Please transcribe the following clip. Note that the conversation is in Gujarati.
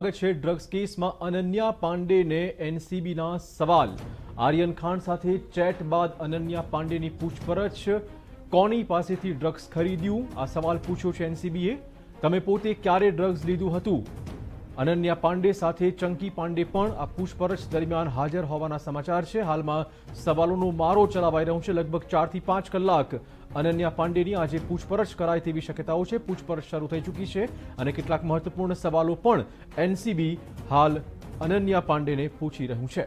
છે ડ્રગ્સ કેસમાં અનન્યા પાંડેને એનસીબીના સવાલ. આર્યન ખાન સાથે ચેટ બાદ અનન્યા પાંડેની પૂછપરછ. કોની પાસેથી ડ્રગ્સ ખરીદ્યું? આ સવાલ પૂછ્યો છે એનસીબીએ. તમે પોતે ક્યારે ડ્રગ્સ લીધું હતું? અનન્યા પાંડે સાથે ચંકી પાંડે પણ આ પૂછપરછ દરમિયાન હાજર હોવાના સમાચાર છે. હાલમાં સવાલોનો મારો ચલાવાઈ રહ્યો છે લગભગ ચારથી પાંચ કલાક. અનન્યા પાંડેની આજે પૂછપરછ કરાય તેવી શક્યતાઓ છે. પૂછપરછ શરૂ થઈ ચૂકી છે અને કેટલાક મહત્વપૂર્ણ સવાલો પણ એનસીબી હાલ અનન્યા પાંડેને પૂછી રહ્યું છે.